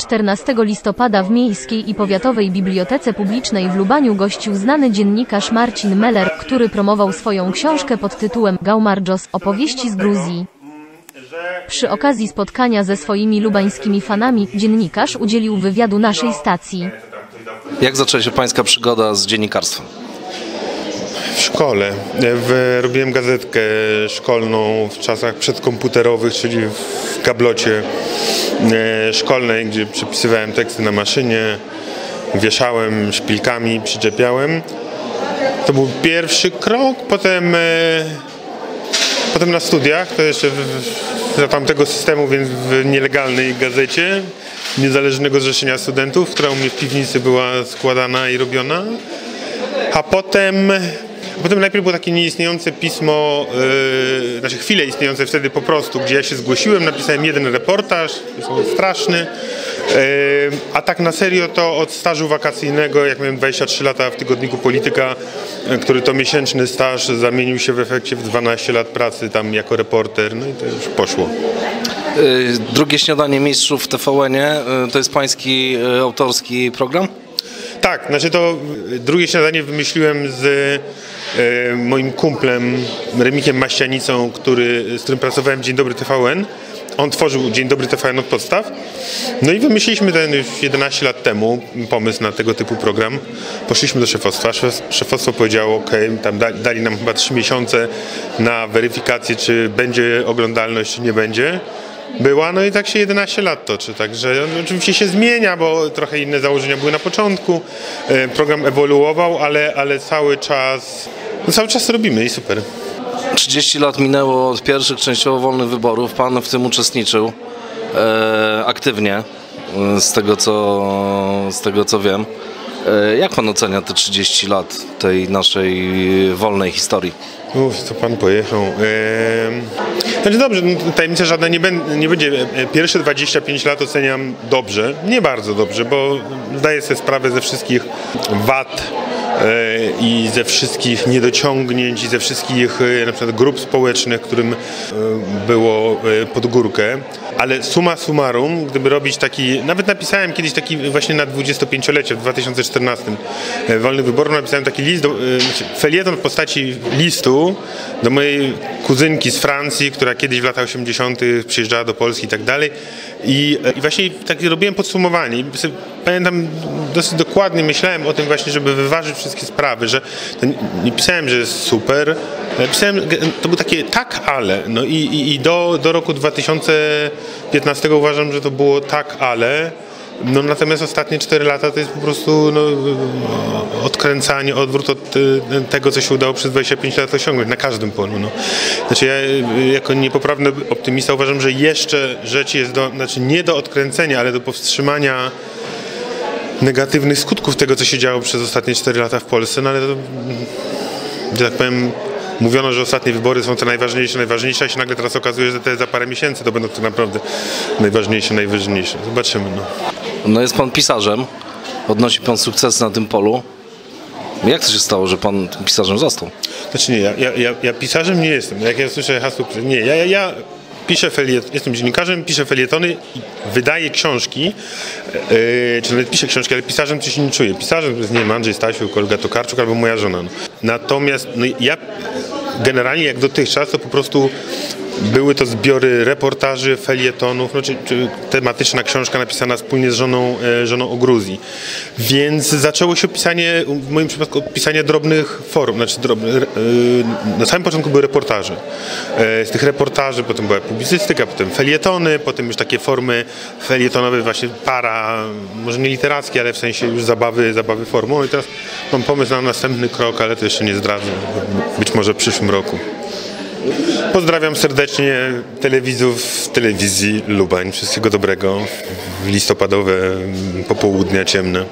14 listopada w Miejskiej i Powiatowej Bibliotece Publicznej w Lubaniu gościł znany dziennikarz Marcin Meller, który promował swoją książkę pod tytułem Gaumarjos – opowieści z Gruzji. Przy okazji spotkania ze swoimi lubańskimi fanami, dziennikarz udzielił wywiadu naszej stacji. Jak zaczęła się pańska przygoda z dziennikarstwem? W szkole. W, robiłem gazetkę szkolną w czasach przedkomputerowych, czyli w gablocie e, szkolnej, gdzie przepisywałem teksty na maszynie, wieszałem szpilkami, przyczepiałem. To był pierwszy krok, potem, e, potem na studiach, to jeszcze za tamtego systemu, więc w nielegalnej gazecie Niezależnego Zrzeszenia Studentów, która u mnie w piwnicy była składana i robiona. A potem, potem najpierw było takie nieistniejące pismo, yy, znaczy chwilę istniejące wtedy po prostu, gdzie ja się zgłosiłem, napisałem jeden reportaż, to straszny, yy, a tak na serio to od stażu wakacyjnego, jak miałem 23 lata w tygodniku Polityka, yy, który to miesięczny staż zamienił się w efekcie w 12 lat pracy tam jako reporter, no i to już poszło. Y, Drugie śniadanie mistrzów w TVN-ie y, to jest pański y, autorski program? Tak, znaczy to drugie śniadanie wymyśliłem z moim kumplem Remikiem Maścianicą, który, z którym pracowałem Dzień Dobry TVN. On tworzył Dzień Dobry TVN od podstaw. No i wymyśliliśmy ten już 11 lat temu pomysł na tego typu program. Poszliśmy do szefostwa. Szef- Szefostwo powiedziało, ok, tam da, dali nam chyba 3 miesiące na weryfikację, czy będzie oglądalność, czy nie będzie była, no i tak się 11 lat toczy, także on oczywiście się zmienia, bo trochę inne założenia były na początku, E, program ewoluował, ale, ale cały czas, no cały czas robimy i super. 30 lat minęło od pierwszych częściowo wolnych wyborów. Pan w tym uczestniczył e, aktywnie, e, z tego, co, z tego co wiem. E, jak pan ocenia te 30 lat tej naszej wolnej historii? Uff, to pan pojechał. Ehm, Znaczy dobrze, no, tajemnica żadna nie, ben, nie będzie. Pierwsze 25 lat oceniam dobrze, nie bardzo dobrze, bo zdaję sobie sprawę ze wszystkich wad e, i ze wszystkich niedociągnięć i ze wszystkich e, na przykład grup społecznych, którym e, było pod górkę. Ale summa summarum, gdyby robić taki, nawet napisałem kiedyś taki właśnie na 25-lecie w 2014 e, wolnych wyborów, napisałem taki list, do, znaczy felieton w postaci listu do mojej kuzynki z Francji, która kiedyś w latach 80. przyjeżdżała do Polski i tak dalej. I, e, i właśnie tak robiłem podsumowanie. Pamiętam, dosyć dokładnie myślałem o tym właśnie, żeby wyważyć wszystkie sprawy, że nie, pisałem, że jest super, pisałem, to było takie tak, ale. No i, i, i do, do roku 2015 uważam, że to było tak, ale. No natomiast ostatnie 4 lata to jest po prostu no, odkręcanie, odwrót od y, tego, co się udało przez 25 lat osiągnąć na każdym polu. No. Znaczy ja y, jako niepoprawny optymista uważam, że jeszcze rzecz jest do, znaczy nie do odkręcenia, ale do powstrzymania negatywnych skutków tego, co się działo przez ostatnie 4 lata w Polsce, no ale to, że tak powiem, mówiono, że ostatnie wybory są te najważniejsze, najważniejsze, a się nagle teraz okazuje, że te za parę miesięcy to będą te naprawdę najważniejsze, najważniejsze. Zobaczymy, no. No jest pan pisarzem, odnosi pan sukces na tym polu. Jak to się stało, że pan pisarzem został? Znaczy nie, ja, ja, ja, pisarzem nie jestem. Jak ja słyszę hasło, nie, ja, ja, ja piszę feliet, jestem dziennikarzem, piszę felietony wydaję książki, yy, czy nawet piszę książki, ale pisarzem coś nie czuję. Pisarzem to jest, nie wiem, Andrzej Stasiu, kolega Tokarczuk albo moja żona. No. Natomiast no, ja generalnie jak dotychczas to po prostu były to zbiory reportaży, felietonów, no, czy, tematyczna książka napisana wspólnie z żoną, e, żoną o Gruzji. Więc zaczęło się pisanie, w moim przypadku od pisania drobnych form, znaczy e, na samym początku były reportaże. E, Z tych reportaży potem była publicystyka, potem felietony, potem już takie formy felietonowe, właśnie para, może nie literackie, ale w sensie już zabawy, zabawy formą. I teraz mam pomysł na następny krok, ale to jeszcze nie zdradzę. Być może w przyszłym roku. Pozdrawiam serdecznie telewizów telewizji Lubań. Wszystkiego dobrego listopadowe popołudnia ciemne.